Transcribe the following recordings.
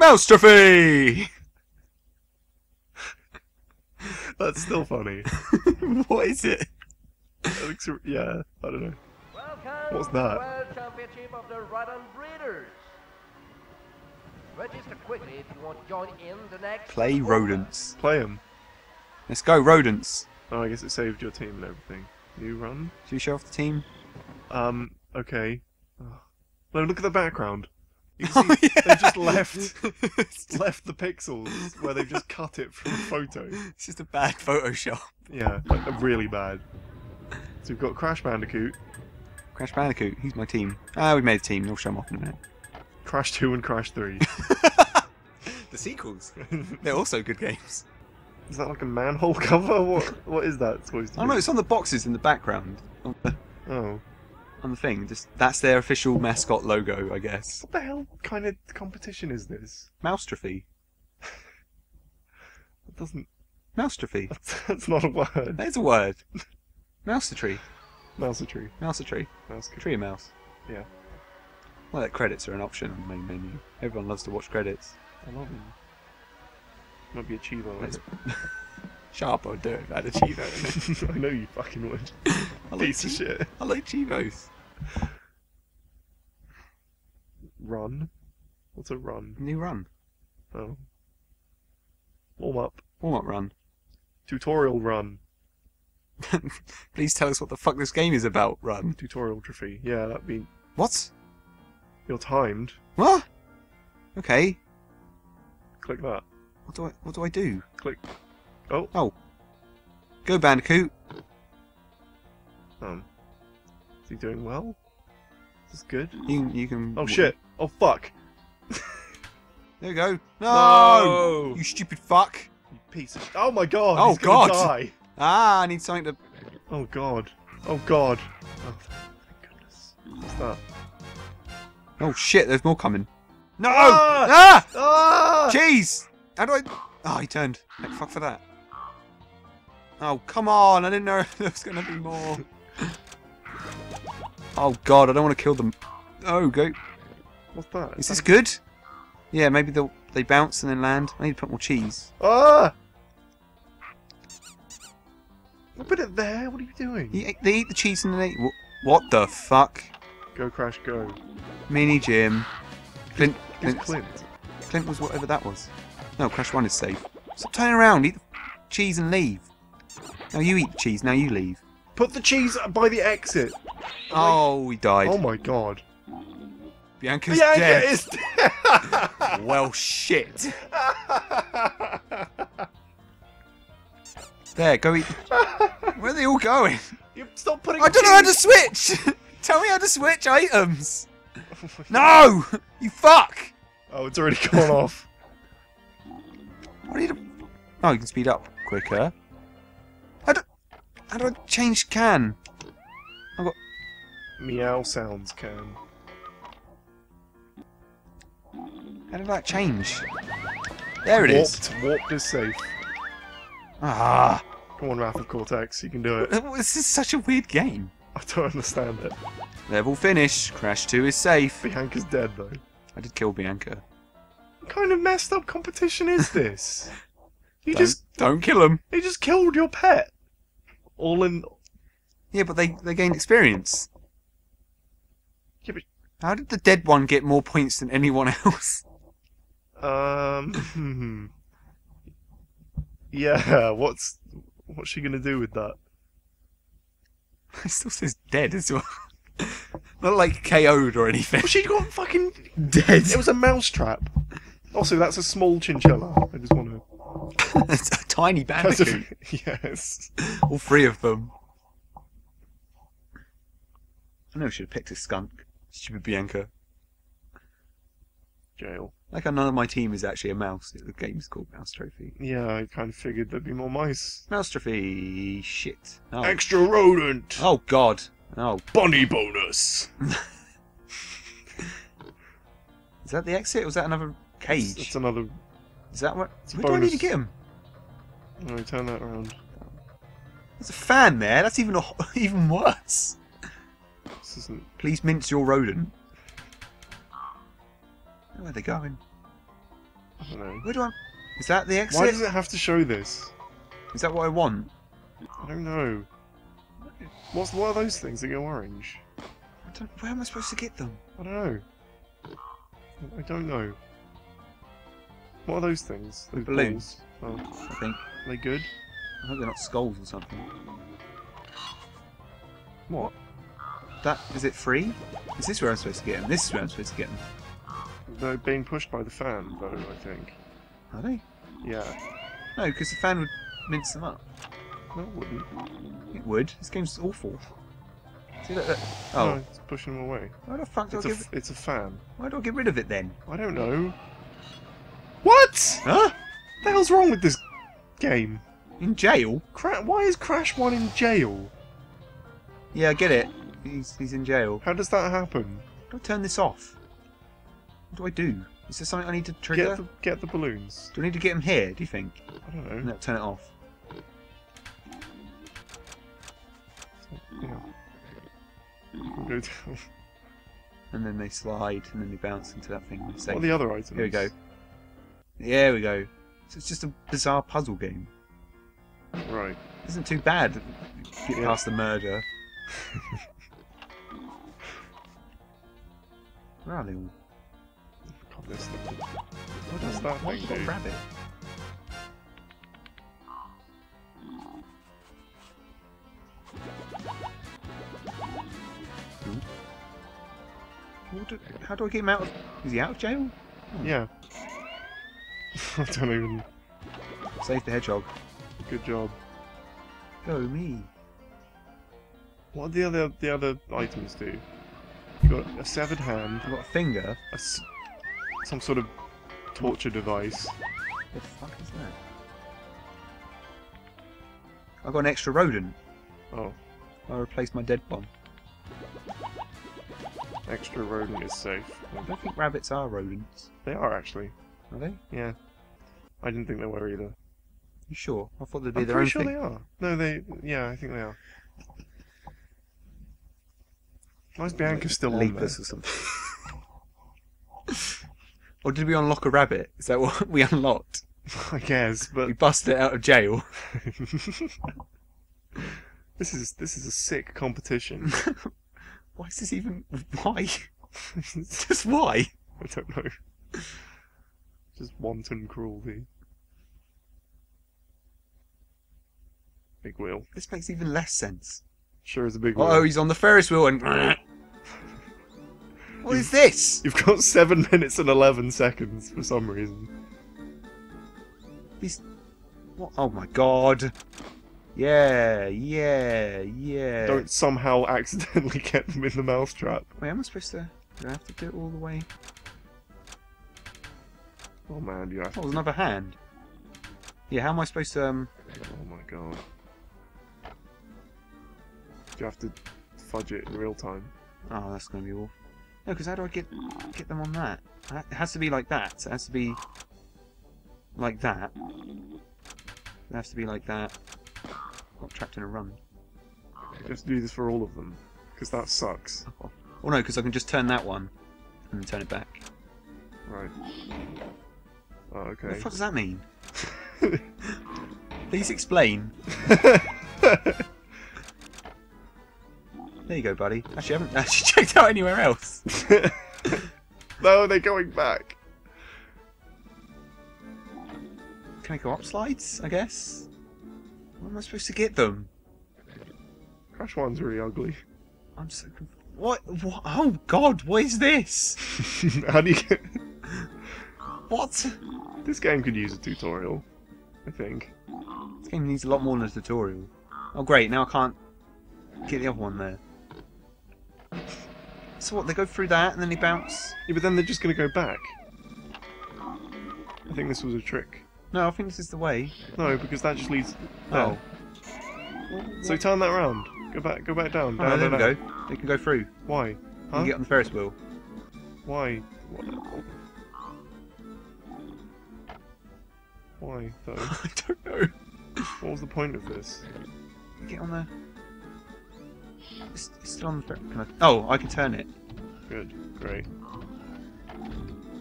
Mouse trophy! That's still funny. what is it? That looks, yeah, I don't know. Welcome What's to that? World Championship of the Rodent Breeders. Register quickly if you want to join in the next. Play tournament. rodents. Play them. Let's go, rodents. Oh, I guess it saved your team and everything. New run. Should we show off the team? Um. Okay. Oh. No, look at the background. You Oh, can see yeah. they just left left the pixels where they've just cut it from a photo. It's just a bad Photoshop. Yeah, like really bad. So we've got Crash Bandicoot, Crash Bandicoot, he's my team. Ah, we made a team. We'll show him off in a minute. Crash 2 and Crash 3. The sequels. They're also good games. is that like a manhole cover? What What is that supposed to Oh be? no, it's on the boxes in the background. Oh. On the thing. Just That's their official mascot logo, I guess. What the hell kind of competition is this? Mouse trophy. It doesn't. Mouse trophy. That's, that's not a word. There's a word. Mouse a tree. Mouse a tree. Mouse tree. Mouse a Tree mouse. Yeah. Well, that credits are an option on the main menu. Everyone loves to watch credits. I love him. Might be a. Let's- Sharp would do it I had a Chivo. I know you fucking would. I like Piece of Chi- shit. I like Chivos. Run. What's a run? New run. Oh. Warm up. Warm up run. Tutorial run. Please tell us what the fuck this game is about, run. Tutorial trophy. Yeah, that'd be. What? You're timed. What? Okay. Click that. What do I what do I do? Click. Oh. Oh. Go Bandicoot. Um. Is he doing well? Is this good? You you can Oh shit. Oh fuck. There you go. No! No! You stupid fuck. You piece of. Oh my god. Oh, God. Die. Ah, I need something to Oh god. Oh god. Oh thank goodness. What's that? Oh shit, there's more coming. No! Ah! Ah! Ah! Jeez! How do I Oh he turned. Fuck for that. Oh come on, I didn't know there was gonna be more. Oh god, I don't want to kill them. Oh go What's that? Is this good? Yeah, maybe they'll they bounce and then land. I need to put more cheese. Ah! Put it there. What are you doing? They eat the cheese and then they. wh- What the fuck? Go crash go. Mini Jim. Clint. Clint, Clint? Clint was whatever that was. No, Crash 1 is safe. Stop turning around. Eat the cheese and leave. No, you eat cheese. Now you leave. Put the cheese by the exit. Oh, he died. Oh my god. Bianca's Bianca dead. is dead. Well, shit. There, go eat. Where are they all going? you stop putting. I don't know how to switch. Tell me how to switch items. No, you fuck. Oh, it's already gone off. What do you? Oh, you can speed up quicker. How do, I change can? Meow sounds can. How did that change? There it is. Warped. Warped is safe. Ah, Come on, Wrath of Cortex, you can do it. this is such a weird game. I don't understand it. Level finish. Crash 2 is safe. Bianca's dead though. I did kill Bianca. What kind of messed up competition is this? You Don't, just don't kill him. you just killed your pet. All in. Yeah, but they, they gain experience. Yeah, but- How did the dead one get more points than anyone else? Um. yeah. What's what's she gonna do with that? It still says dead as well. Not like KO'd or anything. Well, she got fucking. Dead. It was a mousetrap. Also, that's a small chinchilla. I just want to. It's a tiny That's bandicoot. a- yes. All three of them. I know I should have picked a skunk. Stupid Bianca. Jail. Like how none of my team is actually a mouse. The game's called Mouse Trophy. Yeah, I kind of figured there'd be more mice. Mouse Trophy. Shit. Oh, Extra rodent. oh God. Oh, Bunny bonus. is that the exit? Or was that another cage? It's another. Is that what? a Where do I need to get him? No, turn that around. There's a fan there. That's even even worse. This isn't. Please mince your rodent. Where are they going? I don't know. Where do I... Is that the exit? Why does it have to show this? Is that what I want? I don't know. What's what are those things that go orange? I don't, where am I supposed to get them? I don't know. I don't know. What are those things? Those Balloons. balls? Oh, I think. are they good? I hope they're not skulls or something. What? That is it free? Is this where I'm supposed to get them? This is where I'm supposed to get them. They're being pushed by the fan, though. I think. Are they? Yeah. No, because the fan would mince them up. No, it wouldn't. It would. This game's awful. See that? that oh. No, oh, it's pushing them away. why the fuck do I It's a, give? f- it's a fan. Why do I get rid of it then? I don't know. What? Huh? The hell's wrong with this game? In jail? Cra- why is Crash One in jail? Yeah, I get it. He's he's in jail. How does that happen? How do I turn this off? What do I do? Is there something I need to trigger? Get the get the balloons. Do I need to get them here? Do you think? I don't know. That'll turn it off. Yeah. Go down. And then they slide, and then they bounce into that thing. What are the other items? Here we go. There we go. So it's just a bizarre puzzle game. Right. Isn't too bad. Get Yeah. past the murder. Where are they all? God, this thing. What does that Why thing you got do? rabbit? Hmm. What do- how do I get him out of... Is he out of jail? Yeah. I don't even. Save the hedgehog. Good job. Go me. What do the other the other items do? You got a severed hand, I've got a finger. a s- some sort of torture device. What the fuck is that? I've got an extra rodent. Oh, I replaced my dead one. extra rodent is safe. I don't think rabbits are rodents. They are actually. Are they? Yeah. I didn't think they were either. You sure? I thought they'd be I'm their own pretty sure thing. they are. No, they. Yeah, I think they are. Why is Bianca still on there? Lepus or something. or did we unlock a rabbit? Is that what we unlocked? I guess, but We busted it out of jail. this is this is a sick competition. Why is this even? Why? Just why? I don't know. Just wanton cruelty. Big wheel. This makes even less sense. Sure is a big wheel. Oh, he's on the Ferris wheel and. what is this? You've got seven minutes and eleven seconds for some reason. He's. What? Oh my god. Yeah, yeah, yeah. Don't somehow accidentally get them in the mousetrap. Wait, am I supposed to? Do I have to do it all the way? Oh man, you have Oh, to. there's another hand. Yeah, how am I supposed to? Um. Oh my god. You have to fudge it in real time. Oh, that's gonna be awful. No, because how do I get get them on that? It has to be like that. It has to be like that. It has to be like that. Got trapped in a run. You have to do this for all of them. Because that sucks. Oh no, because I can just turn that one and turn it back. Right. Oh, okay. What the fuck does that mean? Please explain. There you go, buddy. Actually, I haven't actually checked out anywhere else. no, they're going back. Can I go up slides? I guess. Where am I supposed to get them? Crash one's really ugly. I'm so conf- what? What? Oh God! What is this? How do you get... What? This game could use a tutorial. I think. This game needs a lot more than a tutorial. Oh great! Now I can't get the other one there. So what? They go through that and then they bounce. Yeah, but then they're just gonna go back. I think this was a trick. No, I think this is the way. No, because that just leads... Oh. Oh. So turn that round. Go back, go back down. Oh, down, there we down, go. down. They can go through. Why? You Huh? can get on the Ferris wheel. Why? What? Why, though? I don't know. What was the point of this? Get on the. It's, it's still on the. Fer- Can I... Oh, I can turn it. Good, great.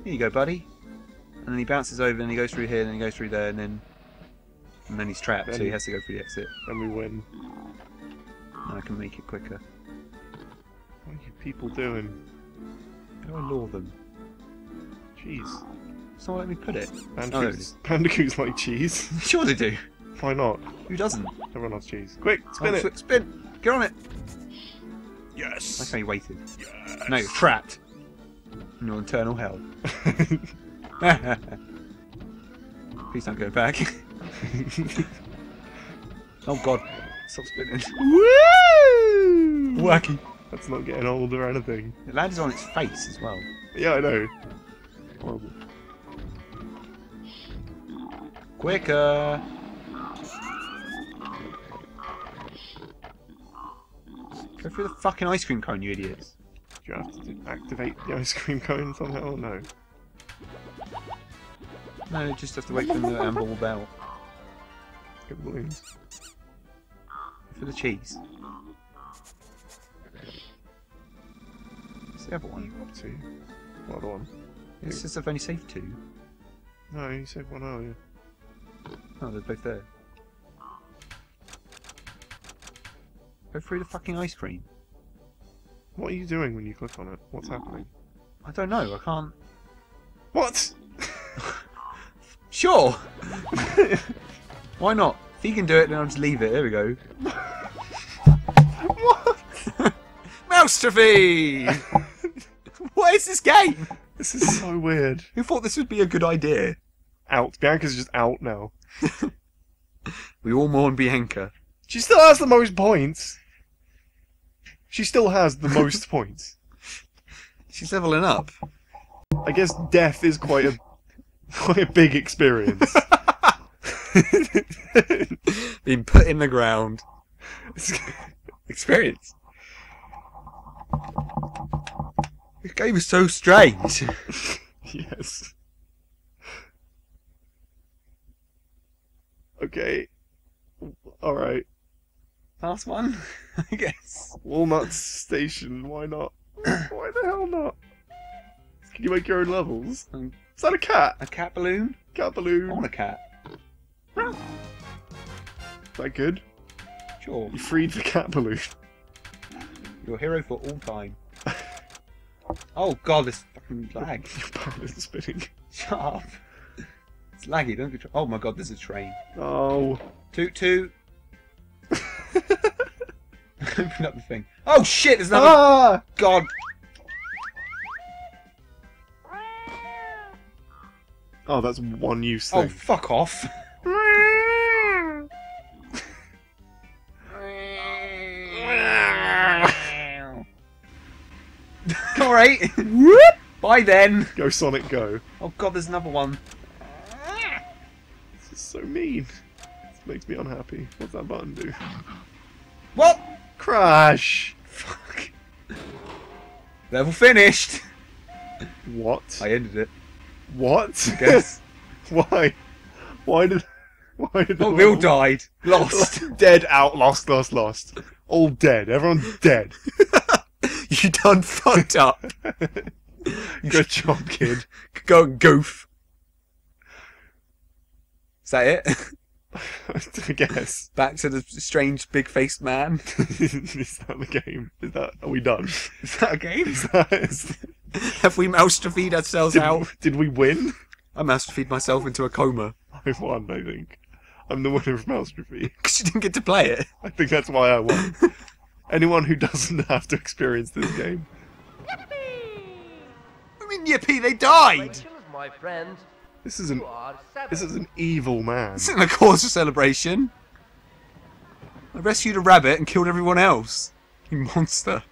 Here you go, buddy. and then he bounces over, and he goes through here, and then he goes through there, and then and then he's trapped, so he has to go through the exit. And we win. And I can make it quicker. What are you people doing? How do I lure them? Cheese. Not letting me put it. Bandicoots. Bandicoots oh, like cheese. Sure they do. Why not? Who doesn't? Everyone loves cheese. Quick, oh, spin Oh, it. Spin! Get on it! Yes. Like how you waited. Yes. No, you're trapped. In your eternal hell. Please don't go back. oh god. Stop spinning. Woo! Wacky. That's not getting old or anything. It landed on its face as well. Yeah, I know. Horrible. Quicker! Go through the fucking ice cream cone, you idiots. Do you have to activate the ice cream cone somehow? No. No, you just have to wait for the amber bell. Get the balloons. For the cheese. What's the other one? you up to? What other one? It says I've only saved two. No, you said one earlier. Oh, they're both there. Go through the fucking ice cream. What are you doing when you click on it? What's happening? I don't know, I can't... What? Sure! Why not? If he can do it, then I'll just leave it. There we go. what? Moustrophy! what is this game? This is so weird. Who thought this would be a good idea? Out. Bianca's just out now. We all mourn Bianca. She still has the most points. She still has the most points. She's leveling up. I guess death is quite a quite a big experience. Being put in the ground. Experience. This game is so strange. yes. Okay. All right. Last one, I guess. Walnut Station. Why not? Why the hell not? Can you make your own levels? Um, Is that a cat? A cat balloon? Cat balloon. I want a cat. Is that good? Sure. You freed the cat balloon. Your hero for all time. Oh god, this fucking lag. Your spinning. Shut up. It's laggy, don't be. Tr- oh my god, there's a train. Oh. Toot toot. Open up the thing. Oh shit, there's another. ah! God. Oh, that's one use Oh, fuck off. Alright. Bye then. Go Sonic Go. Oh god, there's another one. This is so mean. This makes me unhappy. What's that button do? What? Crash! Fuck. Level finished. What? I ended it. What? Guess. Why? Why did? Why did? Oh, we all died. Lost. dead, out, lost, lost, lost. All dead. Everyone's dead. you done fucked up. Good job, kid. Go goof. Is that it? I guess. Back to the strange big faced man. is that the game? Is that? Are we done? Is that a game? Is that? Is, Have we mouse to feed ourselves did, out? did we win? I mouse to feed myself into a coma I won. I think. I'm the winner of Maustrophy. because you didn't get to play it. I think that's why I won. Anyone who doesn't have to experience this game. I mean, yippee, they died. Congratulations, my friend. This is an You are seven. this is an evil man. This isn't a cause for celebration. I rescued a rabbit and killed everyone else. You monster.